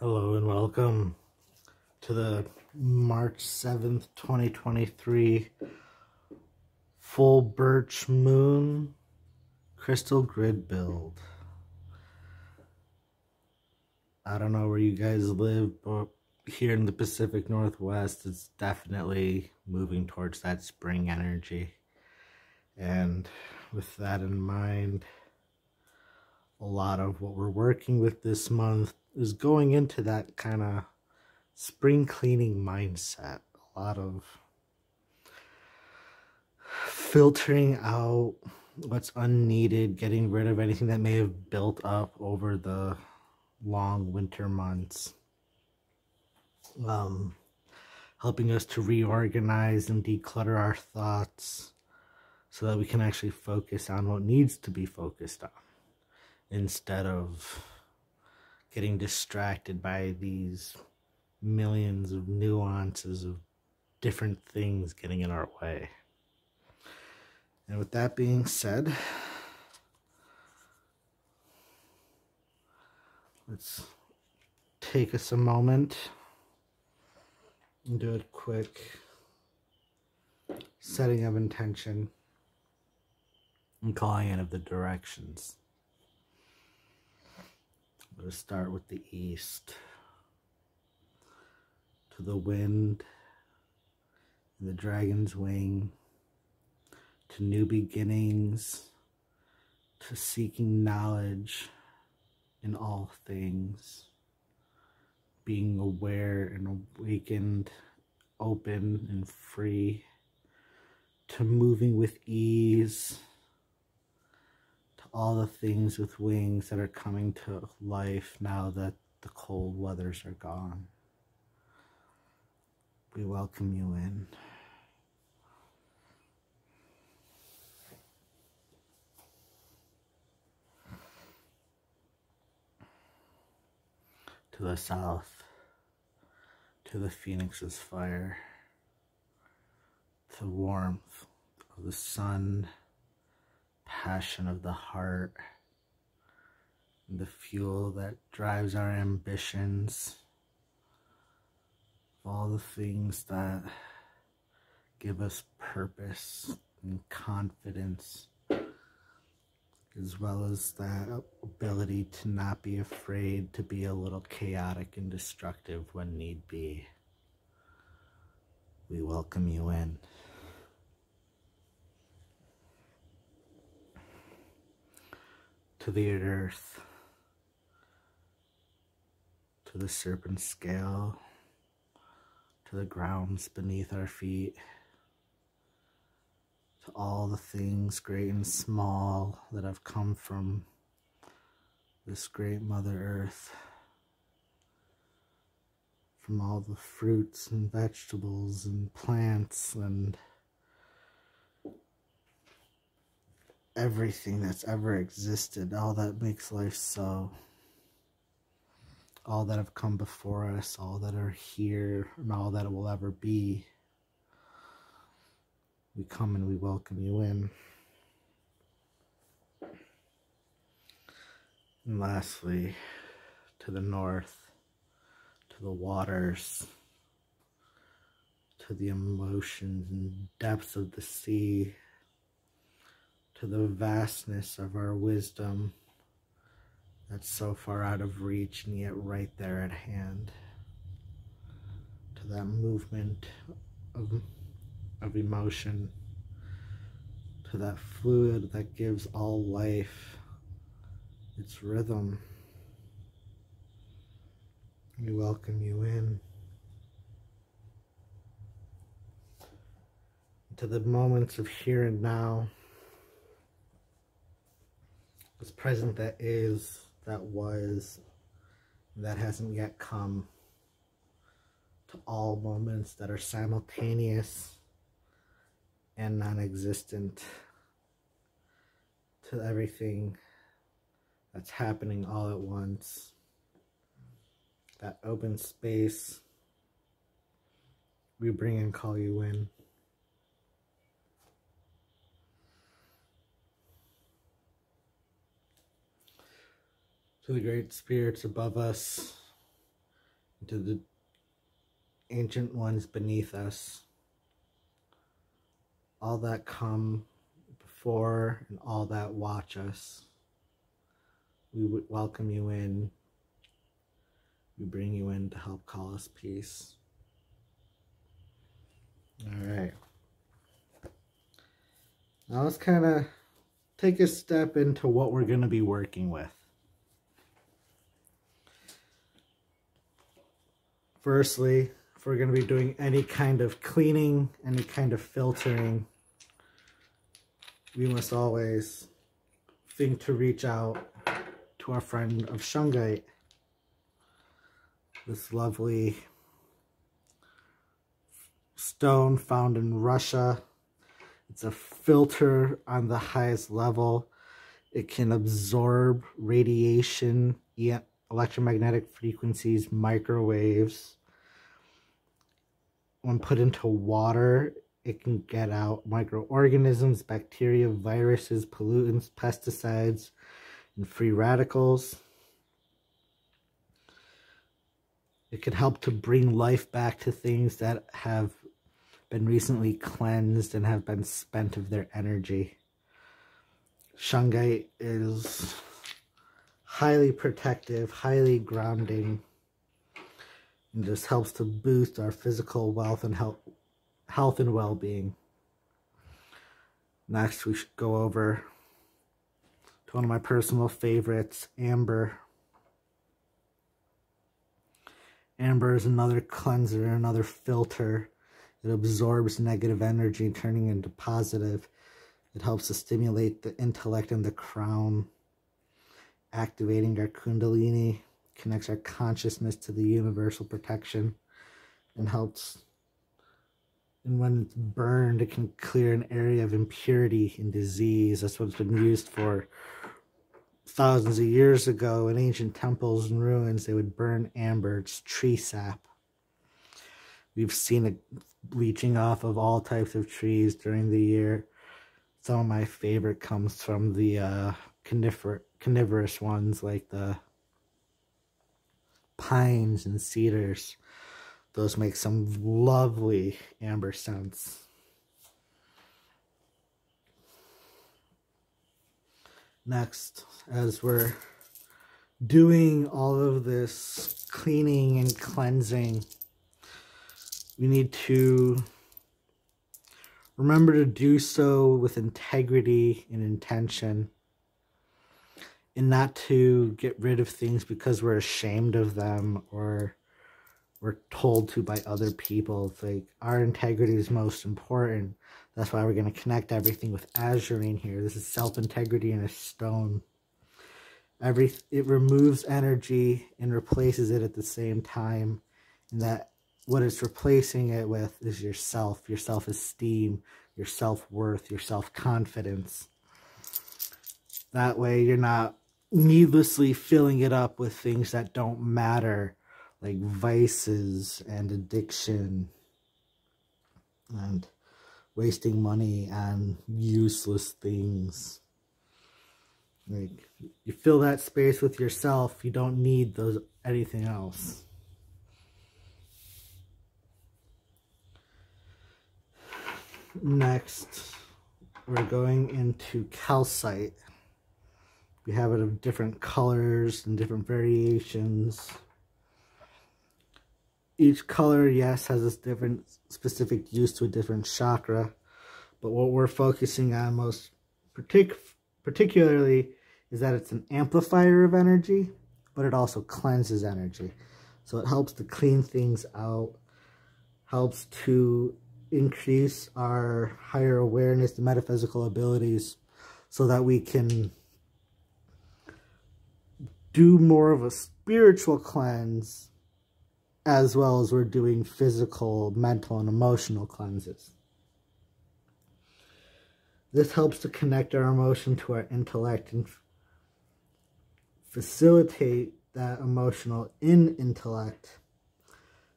Hello and welcome to the March 7th, 2023 full birch moon crystal grid build. I don't know where you guys live, but here in the Pacific Northwest, it's definitely moving towards that spring energy. And with that in mind, a lot of what we're working with this month is going into that kind of spring cleaning mindset. A lot of filtering out what's unneeded, getting rid of anything that may have built up over the long winter months. Um, helping us to reorganize and declutter our thoughts so that we can actually focus on what needs to be focused on instead of getting distracted by these millions of nuances of different things getting in our way. And with that being said, let's take us a moment and do a quick setting of intention and calling in of the directions. I'm going to start with the east. To the wind, the dragon's wing, to new beginnings, to seeking knowledge in all things, being aware and awakened, open and free, to moving with ease all the things with wings that are coming to life now that the cold weathers are gone. We welcome you in. To the south, to the phoenix's fire, the warmth of the sun passion of the heart, the fuel that drives our ambitions, all the things that give us purpose and confidence, as well as that ability to not be afraid to be a little chaotic and destructive when need be. We welcome you in. To the earth, to the serpent scale, to the grounds beneath our feet, to all the things great and small that have come from this great Mother Earth, from all the fruits and vegetables and plants and everything that's ever existed, all that makes life so, all that have come before us, all that are here, and all that will ever be. We come and we welcome you in. And lastly, to the north, to the waters, to the emotions and depths of the sea, to the vastness of our wisdom that's so far out of reach and yet right there at hand. To that movement of, of emotion, to that fluid that gives all life its rhythm. We welcome you in. To the moments of here and now this present that is, that was, that hasn't yet come, to all moments that are simultaneous and non-existent, to everything that's happening all at once, that open space, we bring and call you in. To the great spirits above us, to the ancient ones beneath us, all that come before and all that watch us. We would welcome you in. We bring you in to help call us peace. All right. Now let's kind of take a step into what we're going to be working with. Firstly, if we're going to be doing any kind of cleaning, any kind of filtering, we must always think to reach out to our friend of Shungite. This lovely stone found in Russia. It's a filter on the highest level. It can absorb radiation, electromagnetic frequencies, microwaves. When put into water, it can get out microorganisms, bacteria, viruses, pollutants, pesticides, and free radicals. It can help to bring life back to things that have been recently cleansed and have been spent of their energy. Shungite is highly protective, highly grounding, and just helps to boost our physical wealth and health health and well-being. Next, we should go over to one of my personal favorites, Amber. Amber is another cleanser, another filter. It absorbs negative energy, turning into positive. It helps to stimulate the intellect and the crown, activating our kundalini, connects our consciousness to the universal protection, and helps and when it's burned, it can clear an area of impurity and disease. That's what it's been used for thousands of years ago in ancient temples and ruins. They would burn amber, it's tree sap. We've seen it leaching off of all types of trees during the year. Some of my favorite comes from the uh, conifer carnivorous ones like the pines and cedars. Those make some lovely amber scents. Next, as we're doing all of this cleaning and cleansing, we need to remember to do so with integrity and intention and not to get rid of things because we're ashamed of them or we're told to by other people. It's like our integrity is most important. That's why we're going to connect everything with aegirine here. This is self-integrity in a stone. Every It removes energy and replaces it at the same time. And that what it's replacing it with is yourself, your self-esteem, your self-worth, your self-confidence. That way you're not needlessly filling it up with things that don't matter like vices and addiction and wasting money on useless things. Like you fill that space with yourself, you don't need those anything else. Next, we're going into calcite. We have it of different colors and different variations each color, yes, has a different specific use to a different chakra. But what we're focusing on most partic particularly is that it's an amplifier of energy, but it also cleanses energy. So it helps to clean things out, helps to increase our higher awareness, the metaphysical abilities, so that we can do more of a spiritual cleanse as well as we're doing physical, mental, and emotional cleanses. This helps to connect our emotion to our intellect and facilitate that emotional in intellect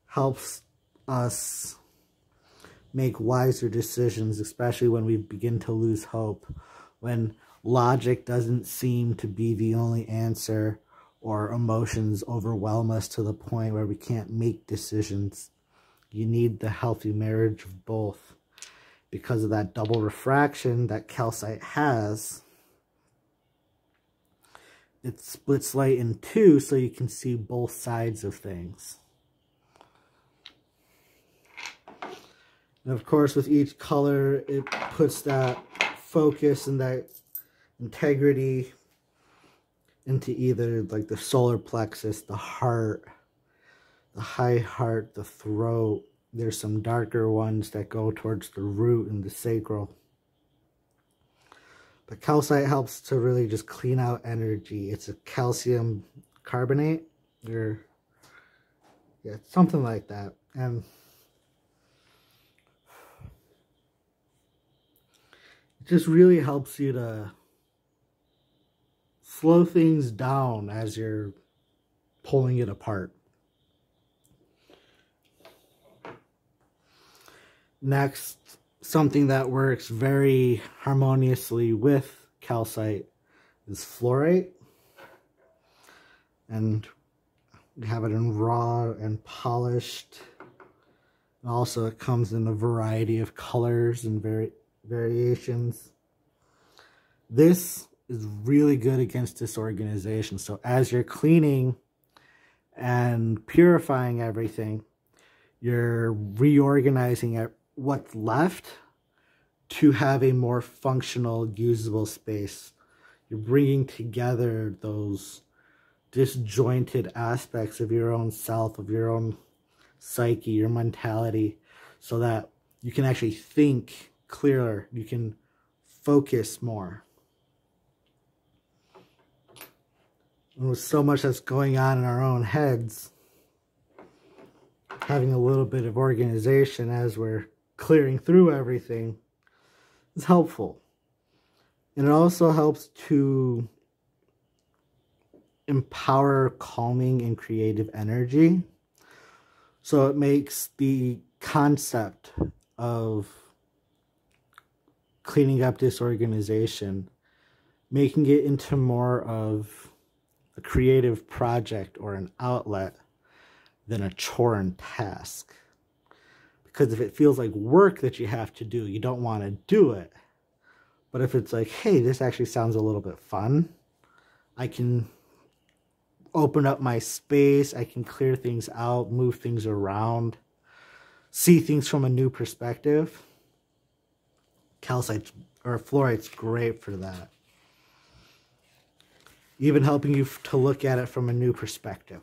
helps us make wiser decisions, especially when we begin to lose hope, when logic doesn't seem to be the only answer, or emotions overwhelm us to the point where we can't make decisions. You need the healthy marriage of both. Because of that double refraction that calcite has, it splits light in two so you can see both sides of things. And of course, with each color, it puts that focus and that integrity into either like the solar plexus, the heart, the high heart, the throat. There's some darker ones that go towards the root and the sacral. But calcite helps to really just clean out energy. It's a calcium carbonate or yeah, something like that. And it just really helps you to slow things down as you're pulling it apart. Next, something that works very harmoniously with calcite is fluorite. And we have it in raw and polished. And also it comes in a variety of colors and vari variations. This is really good against disorganization. So as you're cleaning and purifying everything, you're reorganizing what's left to have a more functional, usable space. You're bringing together those disjointed aspects of your own self, of your own psyche, your mentality, so that you can actually think clearer. You can focus more. And with so much that's going on in our own heads, having a little bit of organization as we're clearing through everything is helpful. And it also helps to empower calming and creative energy. So it makes the concept of cleaning up disorganization, making it into more of a creative project or an outlet than a chore and task. Because if it feels like work that you have to do, you don't want to do it. But if it's like, hey, this actually sounds a little bit fun, I can open up my space, I can clear things out, move things around, see things from a new perspective. Calcite or fluorite's great for that. Even helping you to look at it from a new perspective.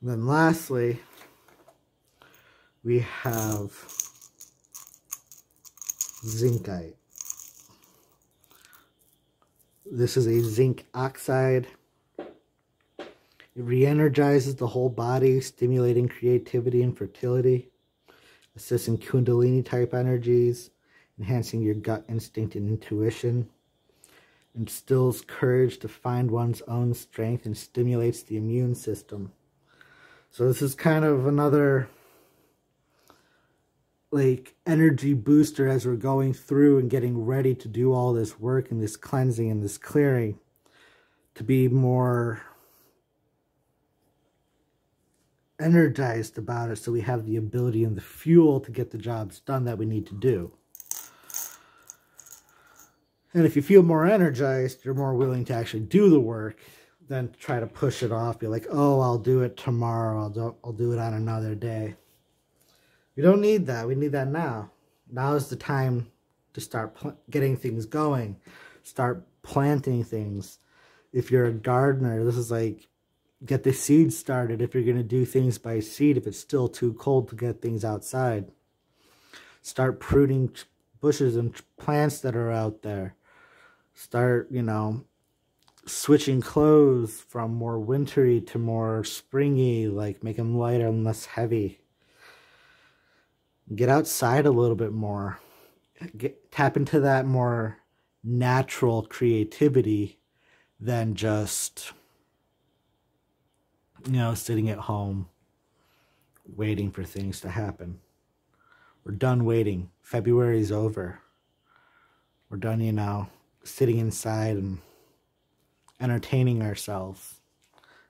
And then lastly, we have zincite. This is a zinc oxide. It re-energizes the whole body, stimulating creativity and fertility, assisting kundalini type energies, enhancing your gut instinct and intuition, instills courage to find one's own strength, and stimulates the immune system. So this is kind of another like energy booster as we're going through and getting ready to do all this work and this cleansing and this clearing to be more energized about it so we have the ability and the fuel to get the jobs done that we need to do. And if you feel more energized, you're more willing to actually do the work than try to push it off. Be like, oh, I'll do it tomorrow. I'll do, I'll do it on another day. We don't need that. We need that now. Now is the time to start getting things going. Start planting things. If you're a gardener, this is like get the seeds started if you're going to do things by seed if it's still too cold to get things outside. Start pruning bushes and plants that are out there. Start, you know, switching clothes from more wintry to more springy, like make them lighter and less heavy. Get outside a little bit more. Get tap into that more natural creativity than just you know sitting at home waiting for things to happen. We're done waiting. February's over. We're done you know sitting inside and entertaining ourselves.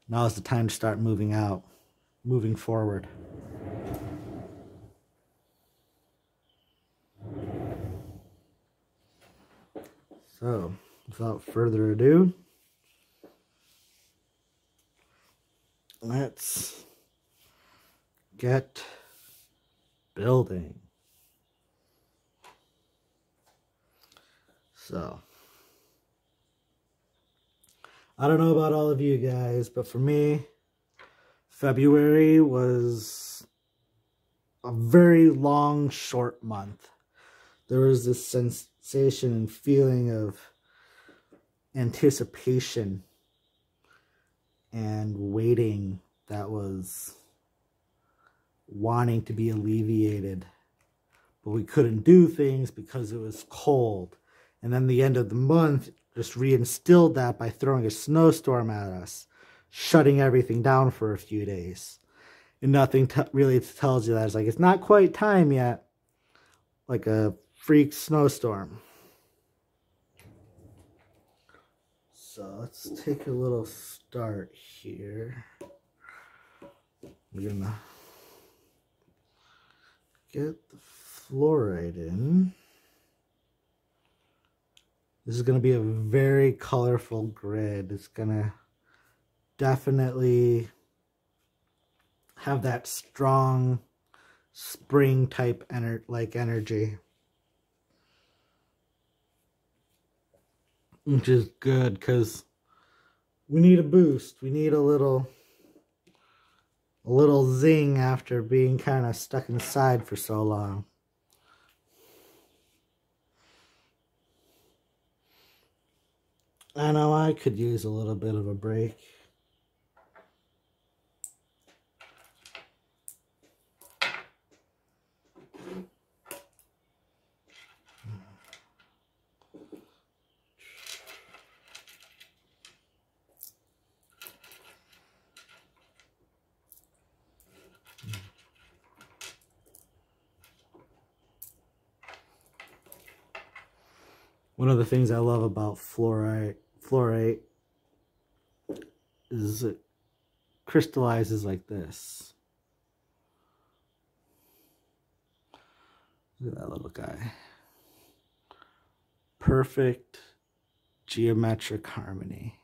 Now is the time to start moving out, moving forward. So, without further ado, let's get building. So, I don't know about all of you guys, but for me, February was a very long, short month. There was this sensation and feeling of anticipation and waiting that was wanting to be alleviated. But we couldn't do things because it was cold. And then the end of the month just reinstilled that by throwing a snowstorm at us, shutting everything down for a few days. And nothing really tells you that. It's like, it's not quite time yet. Like a freak snowstorm. So let's take a little start here. We're gonna get the fluorite in. This is going to be a very colorful grid. It's going to definitely have that strong spring type ener like energy. Which is good because we need a boost. We need a little a little zing after being kind of stuck inside for so long. I know I could use a little bit of a break. One of the things I love about fluorite, fluorite is it crystallizes like this. Look at that little guy. Perfect geometric harmony.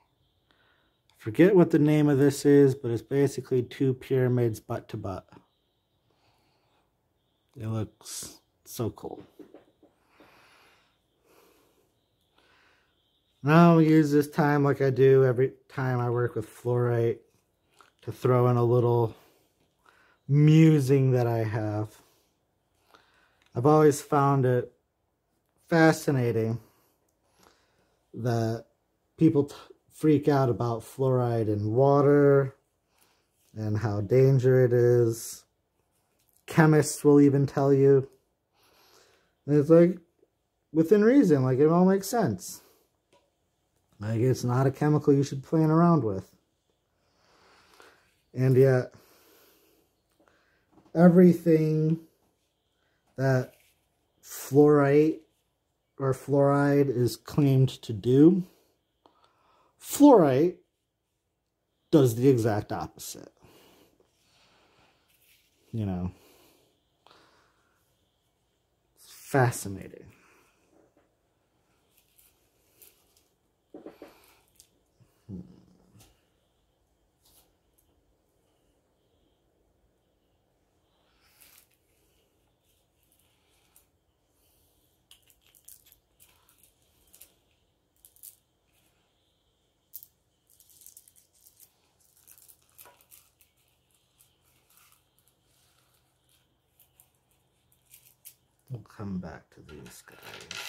Forget what the name of this is, but it's basically two pyramids butt to butt. It looks so cool. Now I'll use this time like I do every time I work with fluorite to throw in a little musing that I have. I've always found it fascinating that people freak out about fluoride in water and how dangerous it is. Chemists will even tell you. And it's like, within reason, like it all makes sense. Like, it's not a chemical you should playing around with. And yet, everything that fluorite or fluoride is claimed to do, fluorite does the exact opposite. You know, it's fascinating. We'll come back to these guys.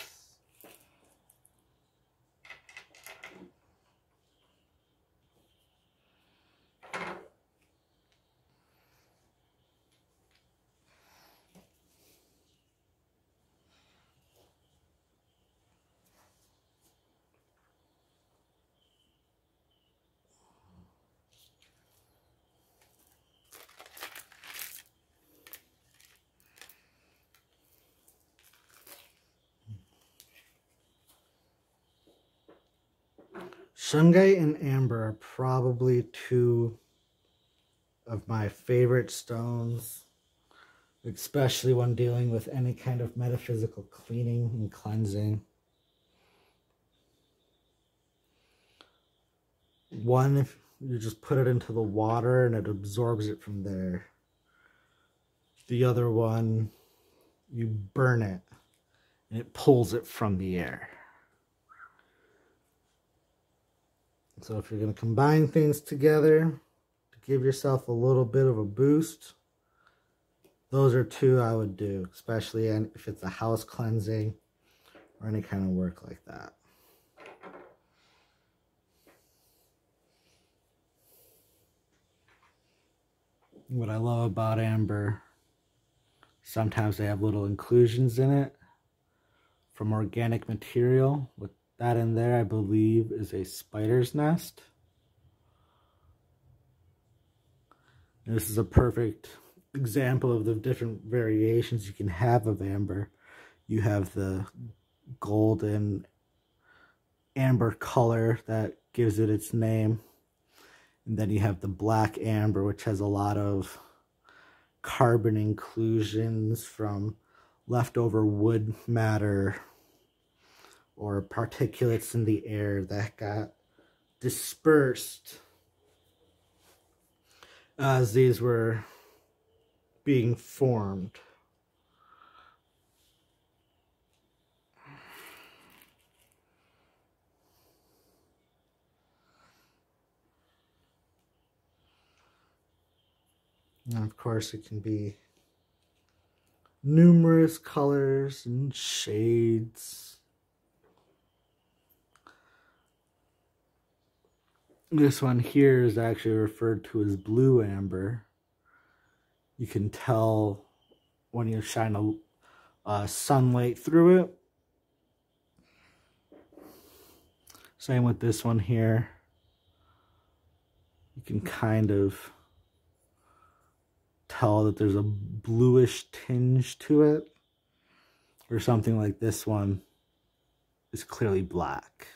Shungite and amber are probably two of my favorite stones, especially when dealing with any kind of metaphysical cleaning and cleansing. One, if you just put it into the water and it absorbs it from there. The other one, you burn it and it pulls it from the air. So if you're going to combine things together to give yourself a little bit of a boost, those are two I would do, especially if it's a house cleansing or any kind of work like that. What I love about amber, sometimes they have little inclusions in it from organic material. With that in there, I believe, is a spider's nest. this is a perfect example of the different variations you can have of amber. You have the golden amber color that gives it its name. And then you have the black amber, which has a lot of carbon inclusions from leftover wood matter or particulates in the air that got dispersed as these were being formed. And of course, it can be numerous colors and shades. This one here is actually referred to as blue amber. You can tell when you shine a uh, sunlight through it. Same with this one here. You can kind of tell that there's a bluish tinge to it. Or something like this one is clearly black.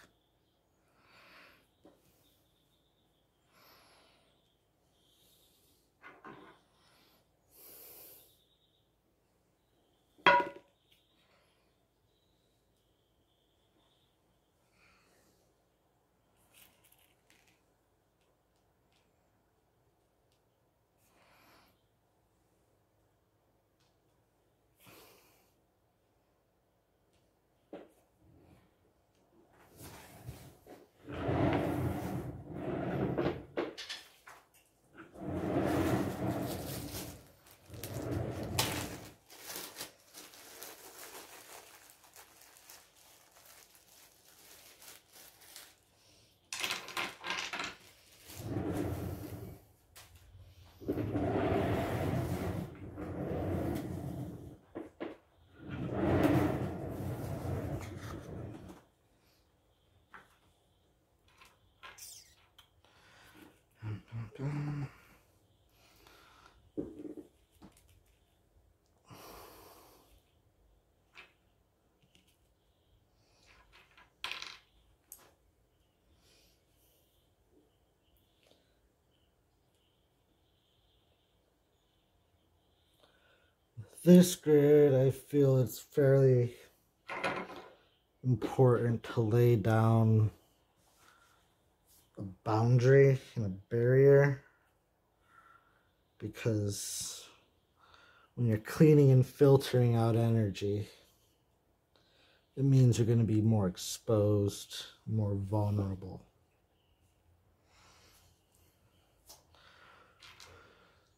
This grid, I feel it's fairly important to lay down a boundary and a barrier because when you're cleaning and filtering out energy, it means you're going to be more exposed, more vulnerable.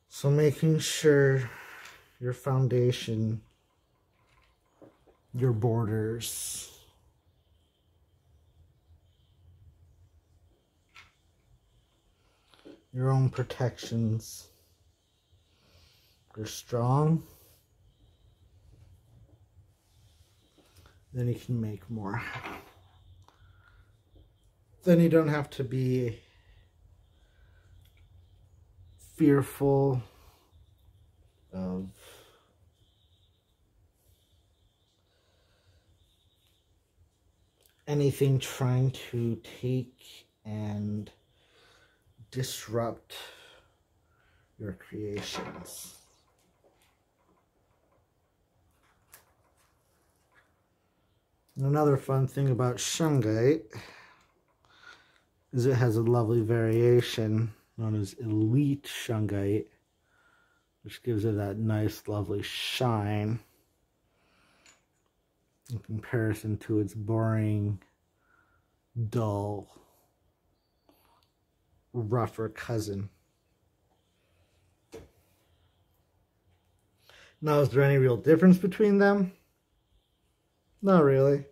So making sure your foundation, your borders, your own protections. You're strong, then you can make more. Then you don't have to be fearful of anything trying to take and disrupt your creations. Another fun thing about shungite is it has a lovely variation known as elite shungite, which gives it that nice, lovely shine in comparison to its boring, dull, rougher cousin. Now, is there any real difference between them? Not really.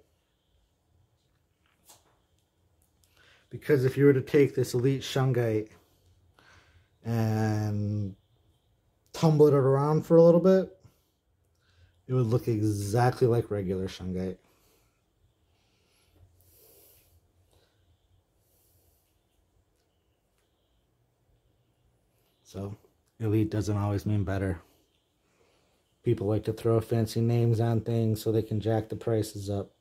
Because if you were to take this elite shungite and tumble it around for a little bit, it would look exactly like regular shungite. So, elite doesn't always mean better. People like to throw fancy names on things so they can jack the prices up.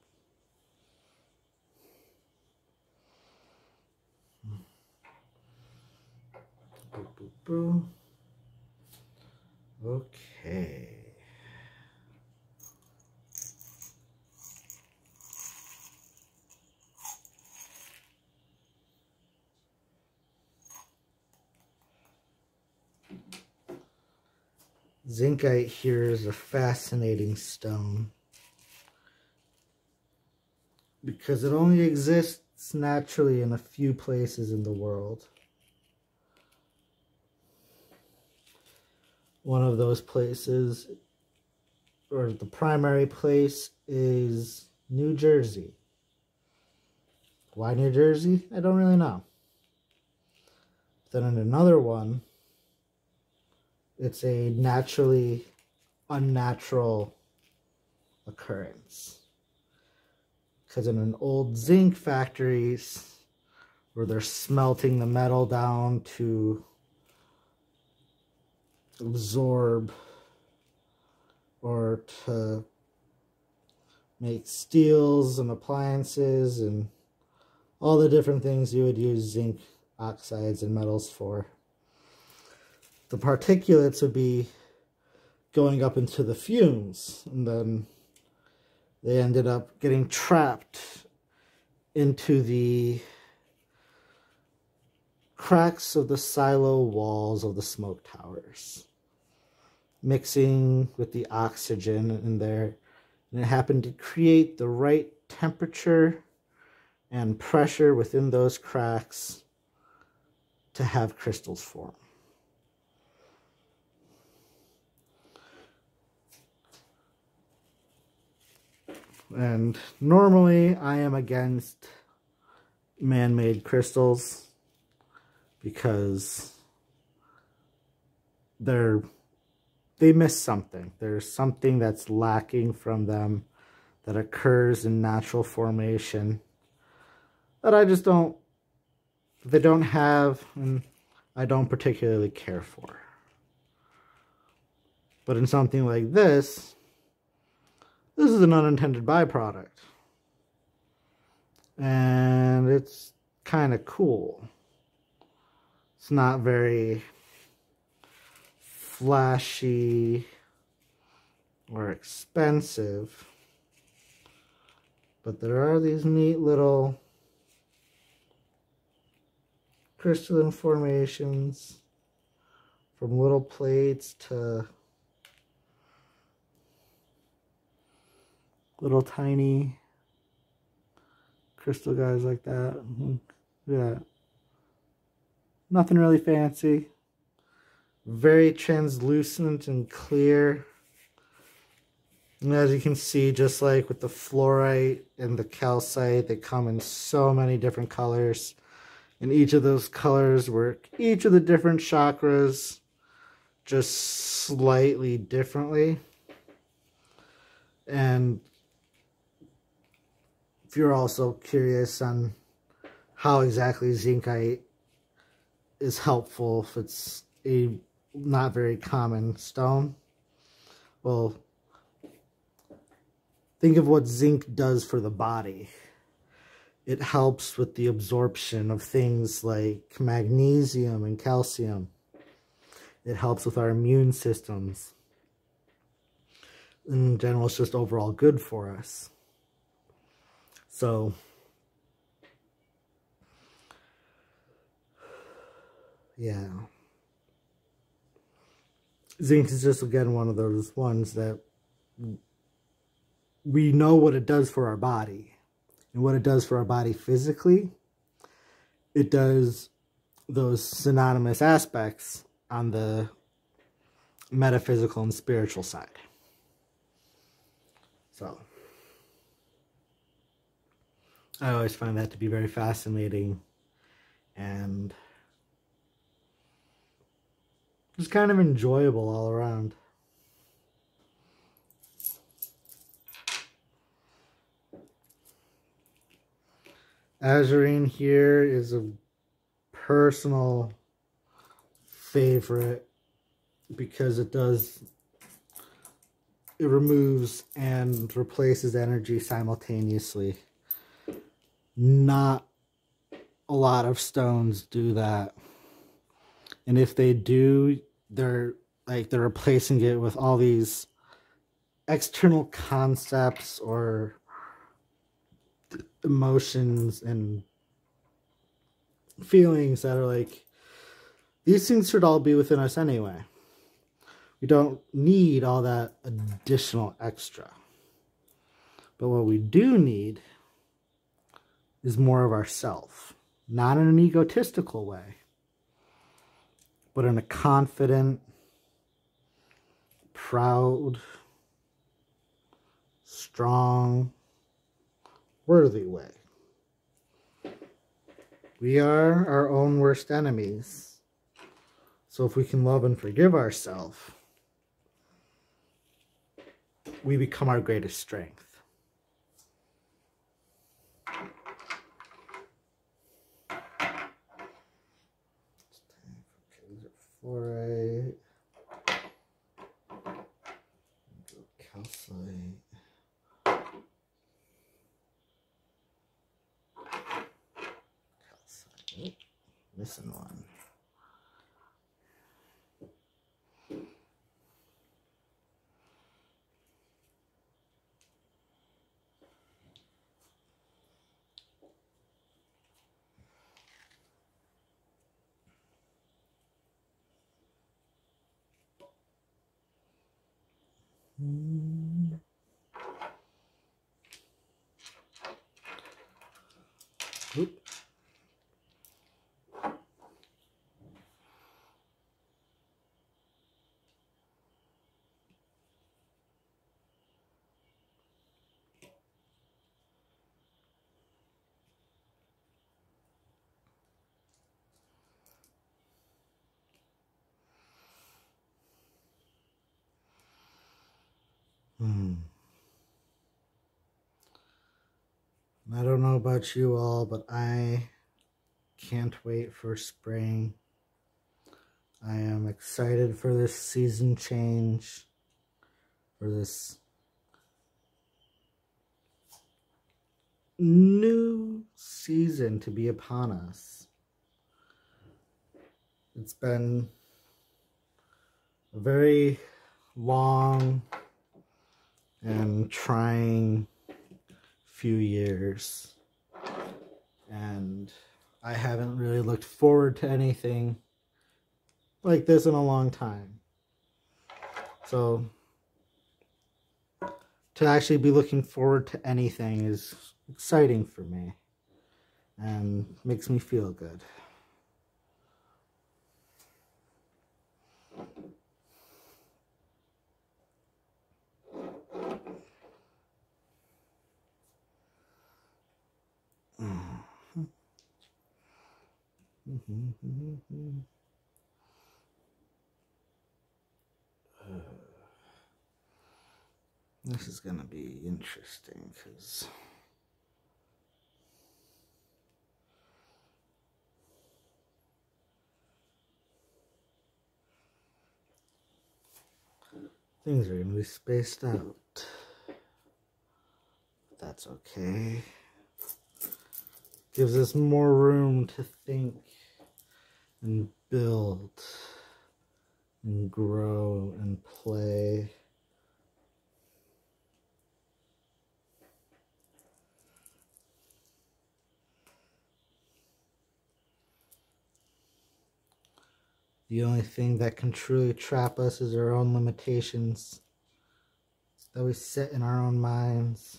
Okay. Zincite here is a fascinating stone because it only exists naturally in a few places in the world. One of those places, or the primary place, is New Jersey. Why New Jersey? I don't really know. Then in another one, it's a naturally unnatural occurrence. Because in an old zinc factories where they're smelting the metal down to absorb or to make steels and appliances and all the different things you would use zinc oxides and metals for the particulates would be going up into the fumes and then they ended up getting trapped into the cracks of the silo walls of the smoke towers mixing with the oxygen in there. And it happened to create the right temperature and pressure within those cracks to have crystals form And normally I am against man-made crystals because they're they miss something. There's something that's lacking from them that occurs in natural formation that I just don't they don't have and I don't particularly care for. But in something like this, this is an unintended byproduct. And it's kind of cool. It's not very flashy or expensive. But there are these neat little crystalline formations from little plates to little tiny crystal guys like that. Mm-hmm. Look at that. Nothing really fancy. Very translucent and clear. And as you can see, just like with the fluorite and the calcite, they come in so many different colors. And each of those colors work each of the different chakras just slightly differently. And if you're also curious on how exactly zincite is helpful if it's a not very common stone, well, think of what zinc does for the body. it helps with the absorption of things like magnesium and calcium. It helps with our immune systems. In general, it's just overall good for us. So, yeah. Zinc is just, again, one of those ones that we know what it does for our body and what it does for our body physically. It does those synonymous aspects on the metaphysical and spiritual side. So, I always find that to be very fascinating and just kind of enjoyable all around. Aegirine here is a personal favorite because it does it removes and replaces energy simultaneously. Not a lot of stones do that. And if they do, they're like they're replacing it with all these external concepts or emotions and feelings that are like these things should all be within us anyway. We don't need all that additional extra. But what we do need is more of ourself. Not in an egotistical way, but in a confident, proud, strong, worthy way. We are our own worst enemies. So if we can love and forgive ourselves, we become our greatest strength. Fluorite, calcite. Missing one. Oop. I don't know about you all, but I can't wait for spring. I am excited for this season change, for this new season to be upon us. It's been a very long and trying few years. And I haven't really looked forward to anything like this in a long time. So to actually be looking forward to anything is exciting for me and makes me feel good. This is going to be interesting because things are going to be spaced out. That's okay. Gives us more room to think and build and grow and play. The only thing that can truly trap us is our own limitations that we set in our own minds.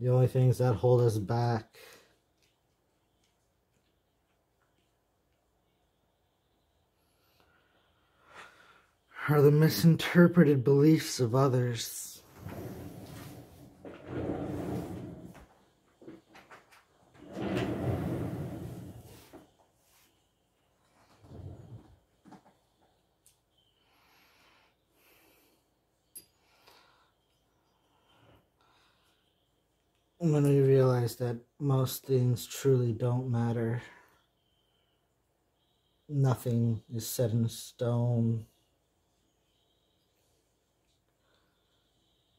The only things that hold us back are the misinterpreted beliefs of others. When we realize that most things truly don't matter, nothing is set in stone,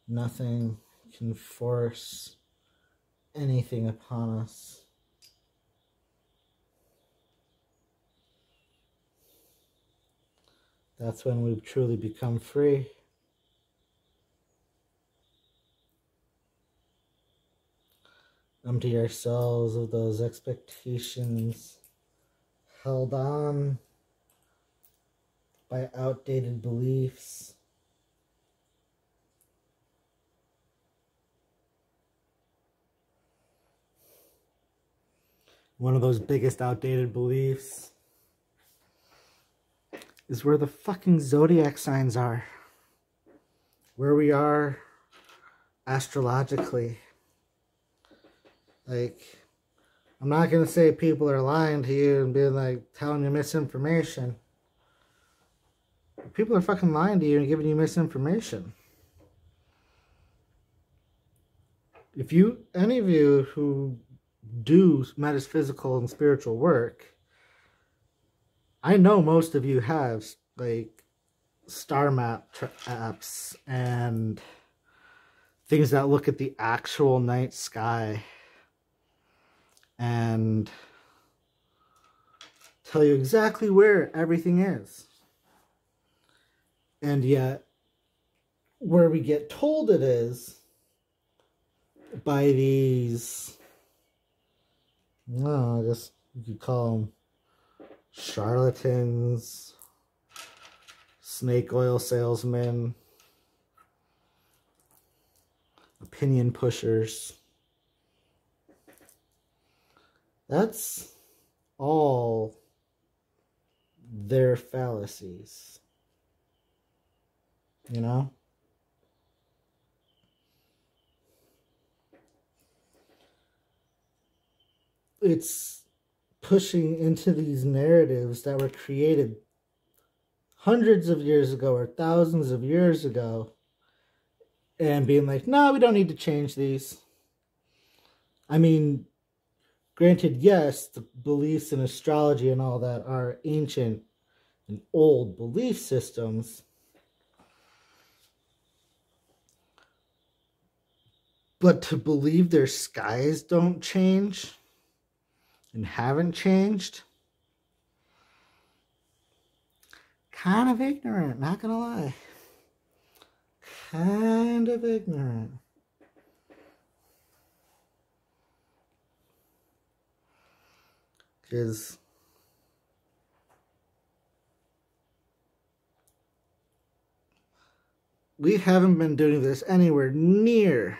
nothing can force anything upon us. That's when we truly become free. Empty ourselves of those expectations held on by outdated beliefs. One of those biggest outdated beliefs is where the fucking zodiac signs are. Where we are astrologically. Like, I'm not going to say people are lying to you and being like telling you misinformation. People are fucking lying to you and giving you misinformation. If you, any of you who do metaphysical and spiritual work, I know most of you have like star map apps and things that look at the actual night sky and tell you exactly where everything is. And yet, where we get told it is by these, no, I guess you could call them charlatans, snake oil salesmen, opinion pushers. That's all their fallacies. You know? It's pushing into these narratives that were created hundreds of years ago or thousands of years ago and being like, no, we don't need to change these. I mean, Granted, yes, the beliefs in astrology and all that are ancient and old belief systems. But to believe their skies don't change and haven't changed, kind of ignorant, not gonna lie. Kind of ignorant. Is we haven't been doing this anywhere near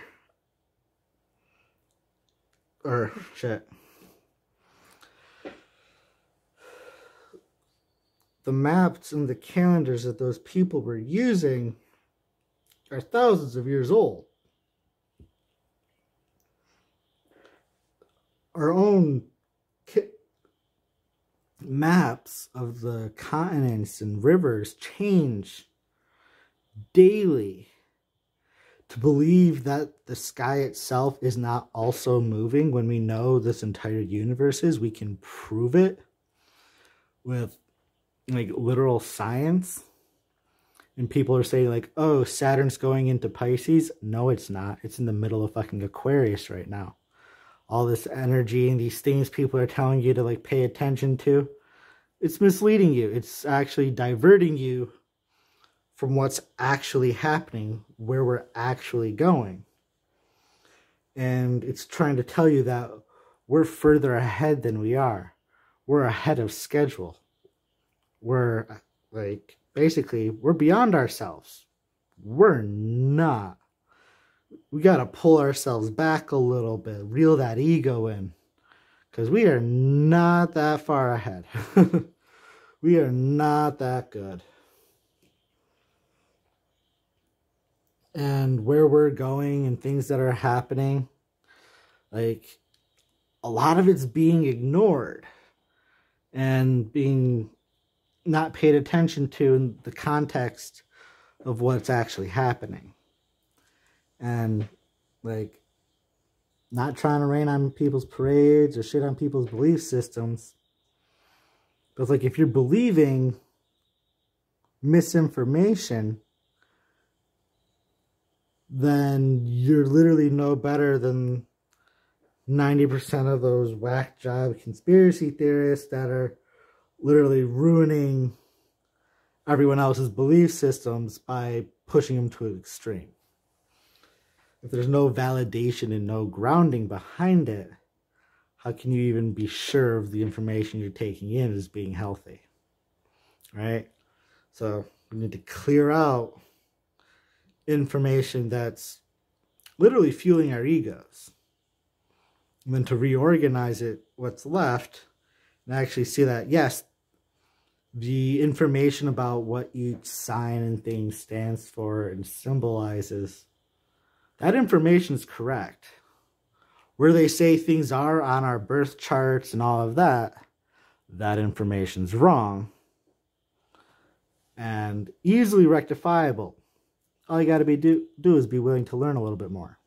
or shit. The maps and the calendars that those people were using are thousands of years old. Our own maps of the continents and rivers change daily. To believe that the sky itself is not also moving when we know this entire universe is, we can prove it with like literal science And people are saying, like, oh, Saturn's going into Pisces. No, it's not. It's in the middle of fucking Aquarius right now. All this energy and these things people are telling you to, like, pay attention to. It's misleading you. It's actually diverting you from what's actually happening, where we're actually going. And it's trying to tell you that we're further ahead than we are. We're ahead of schedule. We're like, basically, we're beyond ourselves. We're not. We got to pull ourselves back a little bit, reel that ego in. Because we are not that far ahead. we are not that good. And where we're going and things that are happening, like, a lot of it's being ignored and being not paid attention to in the context of what's actually happening. And like not trying to rain on people's parades or shit on people's belief systems. But like if you're believing misinformation, then you're literally no better than 90% of those whack job conspiracy theorists that are literally ruining everyone else's belief systems by pushing them to an extreme. If there's no validation and no grounding behind it, how can you even be sure of the information you're taking in is being healthy? Right? So we need to clear out information that's literally fueling our egos. And then to reorganize it, what's left, and actually see that, yes, the information about what each sign and thing stands for and symbolizes, that information is correct. Where they say things are on our birth charts and all of that, that information's wrong and easily rectifiable. All you got to be do, do is be willing to learn a little bit more.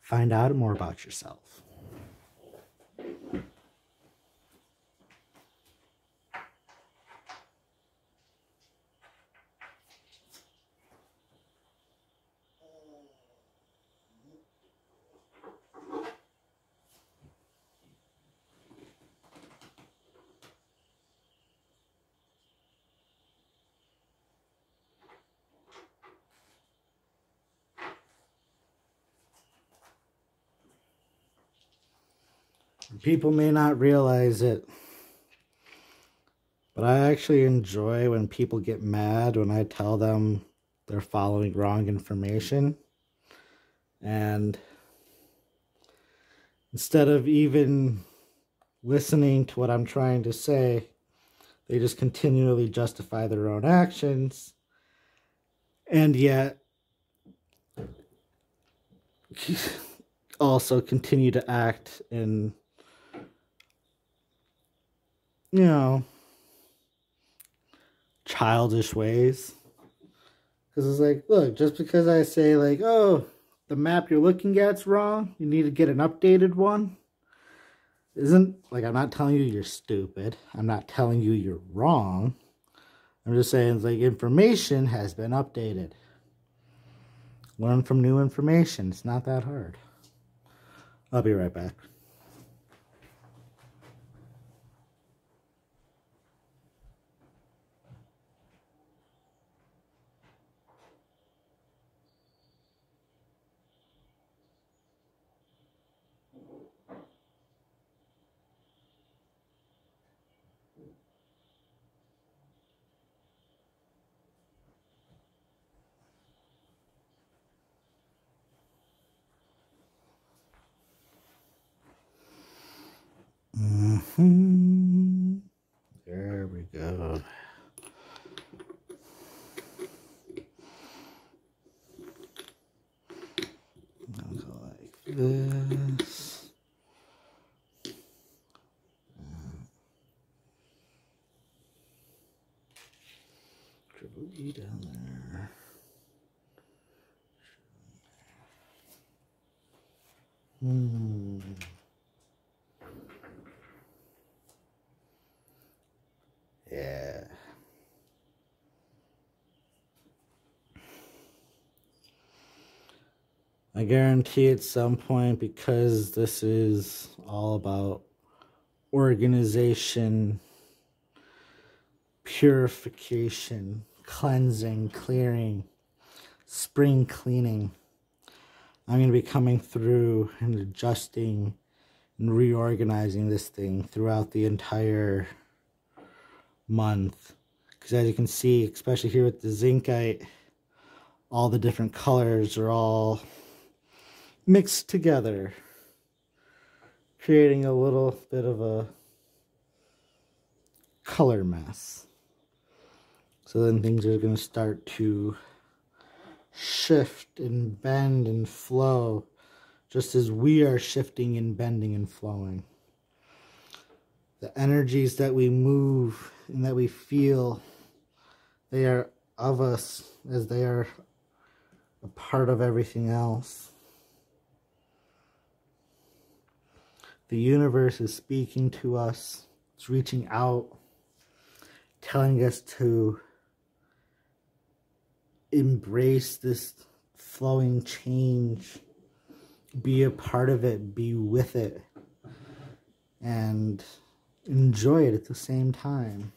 Find out more about yourself. People may not realize it, but I actually enjoy when people get mad when I tell them they're following wrong information. And instead of even listening to what I'm trying to say, they just continually justify their own actions. And yet, also continue to act in you know, childish ways. Because it's like, look, just because I say, like, oh, the map you're looking at's wrong, you need to get an updated one. Isn't, like, I'm not telling you you're stupid. I'm not telling you you're wrong. I'm just saying, like, information has been updated. Learn from new information. It's not that hard. I'll be right back. Hmm. There we go. I'll go like this. Triple E down there. Hmm. Yeah. I guarantee at some point, because this is all about organization, purification, cleansing, clearing, spring cleaning. I'm going to be coming through and adjusting and reorganizing this thing throughout the entire month. Because as you can see, especially here with the zincite, all the different colors are all mixed together, creating a little bit of a color mess. So then things are going to start to shift and bend and flow just as we are shifting and bending and flowing. The energies that we move and that we feel, they are of us as they are a part of everything else. The universe is speaking to us, it's reaching out, telling us to embrace this flowing change, be a part of it, be with it, and enjoy it at the same time.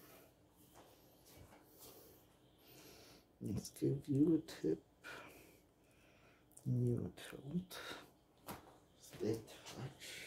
Let's give you a tip. You tilt. Stay touch.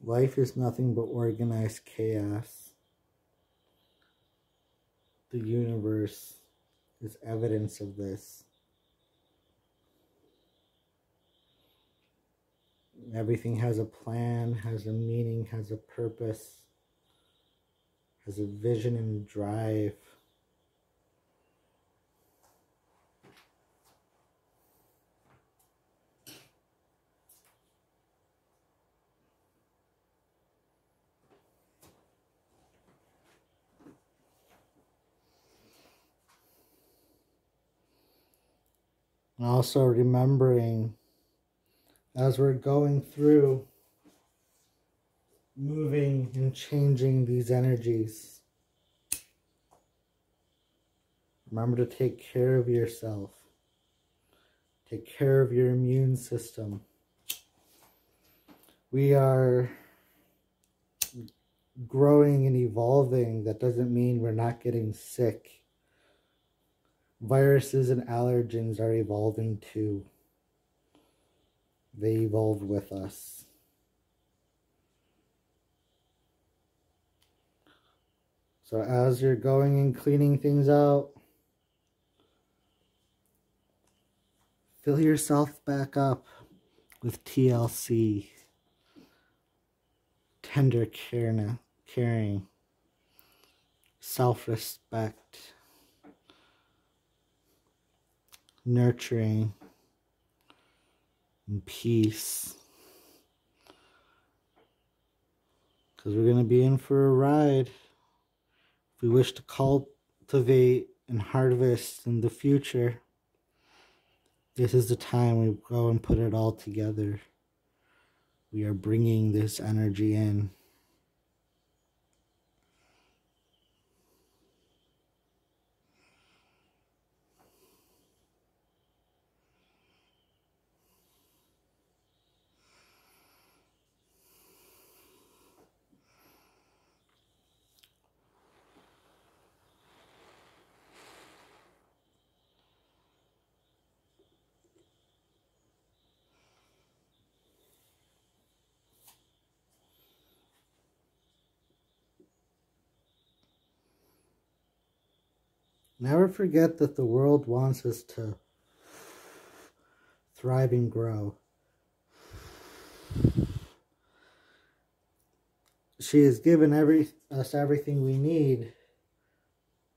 Life is nothing but organized chaos. The universe is evidence of this. Everything has a plan, has a meaning, has a purpose, has a vision and drive. And also remembering as we're going through moving and changing these energies. Remember to take care of yourself. Take care of your immune system. We are growing and evolving. That doesn't mean we're not getting sick. Viruses and allergens are evolving too. They evolved with us. So as you're going and cleaning things out, fill yourself back up with TLC, tender care, caring, self-respect, nurturing, peace. Because we're going to be in for a ride. If we wish to cultivate and harvest in the future, this is the time we go and put it all together. We are bringing this energy in. Never forget that the world wants us to thrive and grow. She has given every us everything we need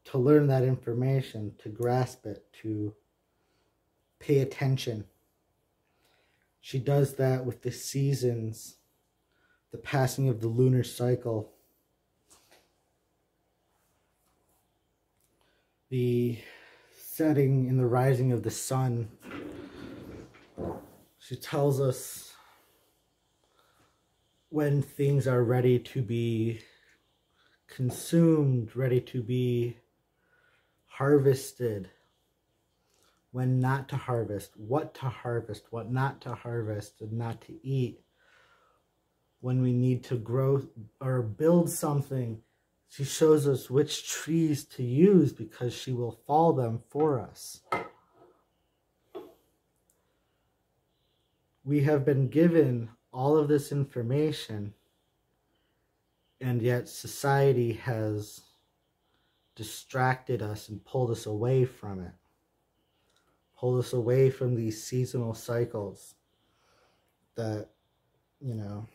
to learn that information, to grasp it, to pay attention. She does that with the seasons, the passing of the lunar cycle, the setting and the rising of the sun. She tells us when things are ready to be consumed, ready to be harvested, when not to harvest, what to harvest, what not to harvest, and not to eat, when we need to grow or build something she shows us which trees to use because she will fall them for us. We have been given all of this information, and yet society has distracted us and pulled us away from it. Pulled us away from these seasonal cycles that, you know,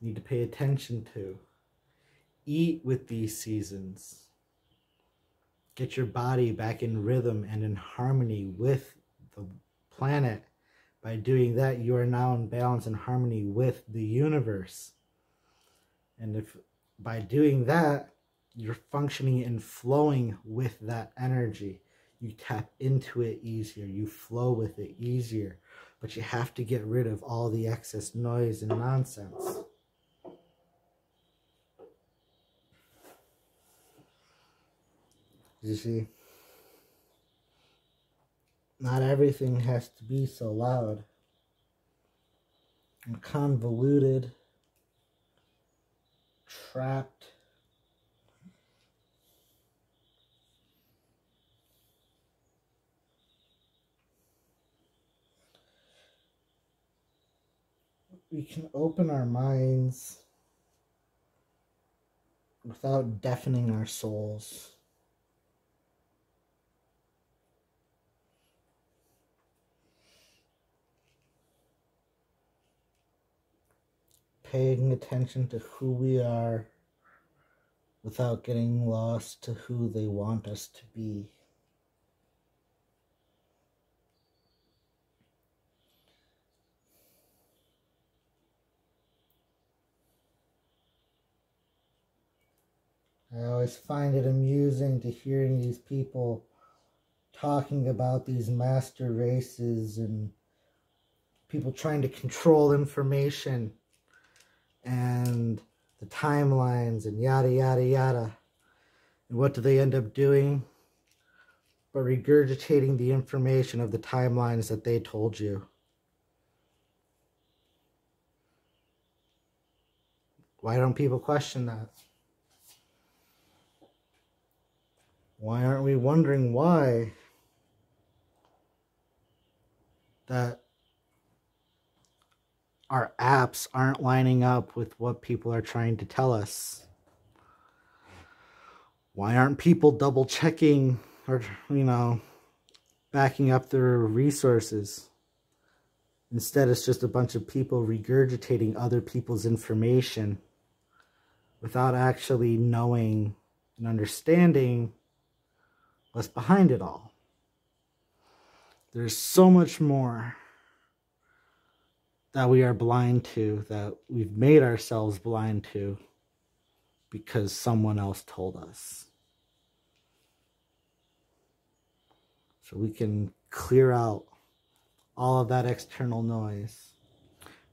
need to pay attention to eat with these seasons. Get your body back in rhythm and in harmony with the planet. By doing that, you are now in balance and harmony with the universe. And if by doing that, you're functioning and flowing with that energy. You tap into it easier. You flow with it easier. But you have to get rid of all the excess noise and nonsense. You see, not everything has to be so loud and convoluted, trapped. we can open our minds without deafening our souls. Paying attention to who we are without getting lost to who they want us to be. I always find it amusing to hearing these people talking about these master races and people trying to control information and the timelines and yada yada yada. And what do they end up doing? But regurgitating the information of the timelines that they told you. Why don't people question that? Why aren't we wondering why that our apps aren't lining up with what people are trying to tell us? Why aren't people double checking or, you know, backing up their resources? Instead, it's just a bunch of people regurgitating other people's information without actually knowing and understanding what's behind it all. There's so much more that we are blind to, that we've made ourselves blind to because someone else told us. So we can clear out all of that external noise.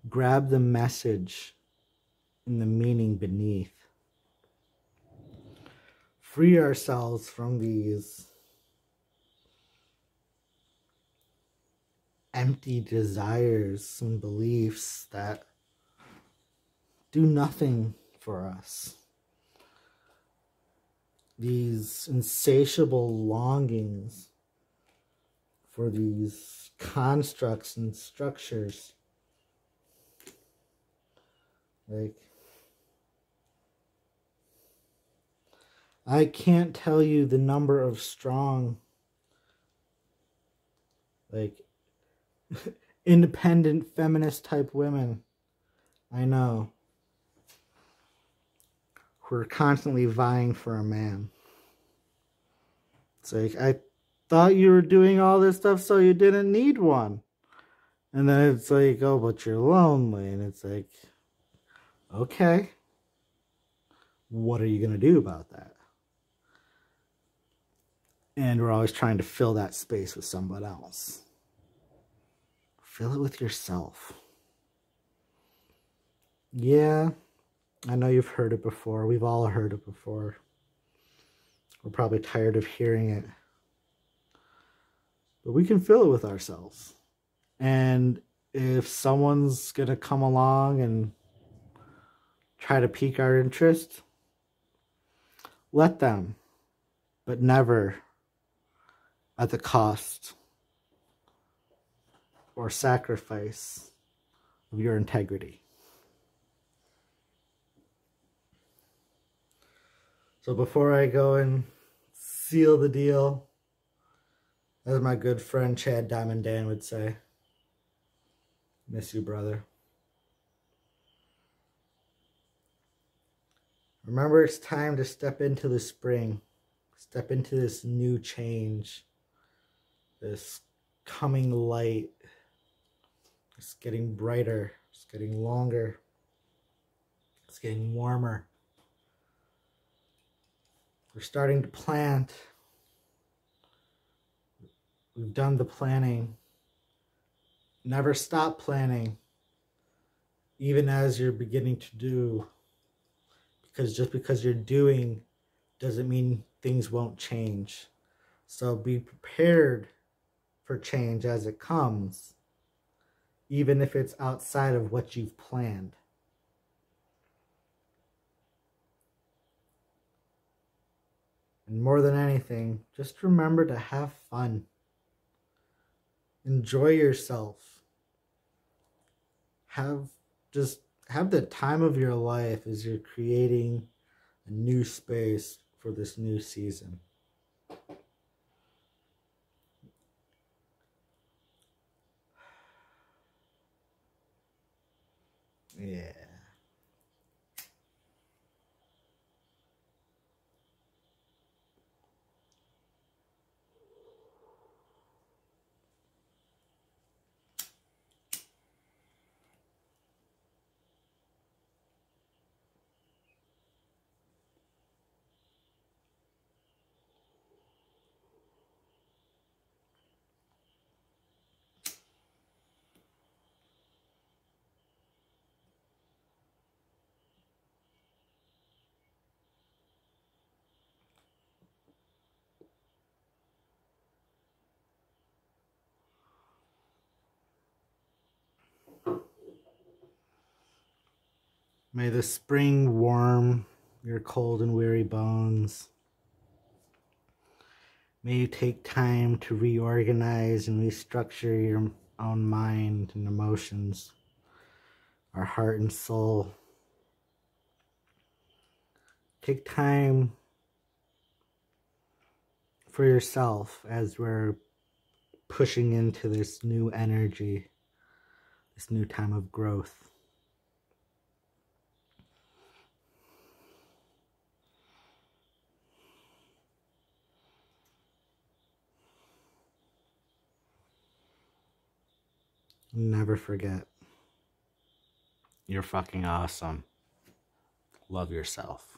Grab the message and the meaning beneath. Free ourselves from these empty desires and beliefs that do nothing for us. These insatiable longings for these constructs and structures. Like, I can't tell you the number of strong, like, independent feminist type women. I know. Who are constantly vying for a man. It's like, I thought you were doing all this stuff so you didn't need one. And then it's like, oh, but you're lonely. And it's like, okay. What are you going to do about that? And we're always trying to fill that space with someone else. Fill it with yourself. Yeah, I know you've heard it before. We've all heard it before. We're probably tired of hearing it. But we can fill it with ourselves. And if someone's going to come along and try to pique our interest, let them, but never at the cost or sacrifice of your integrity. So before I go and seal the deal, as my good friend Chad Diamond Dan would say, miss you, brother. Remember, it's time to step into the spring, step into this new change, this coming light, it's getting brighter. It's getting longer. It's getting warmer. We're starting to plant. We've done the planning. Never stop planning, even as you're beginning to do. Because just because you're doing doesn't mean things won't change. So be prepared for change as it comes even if it's outside of what you've planned. And more than anything, just remember to have fun. Enjoy yourself. Have just have the time of your life as you're creating a new space for this new season. Yeah. May the spring warm your cold and weary bones. May you take time to reorganize and restructure your own mind and emotions, our heart and soul. Take time for yourself as we're pushing into this new energy, this new time of growth. Never forget. You're fucking awesome. Love yourself.